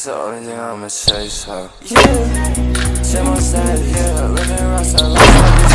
That's the only thing I'ma say, so. Yeah, Tim on side, yeah, living rockstar lifestyle,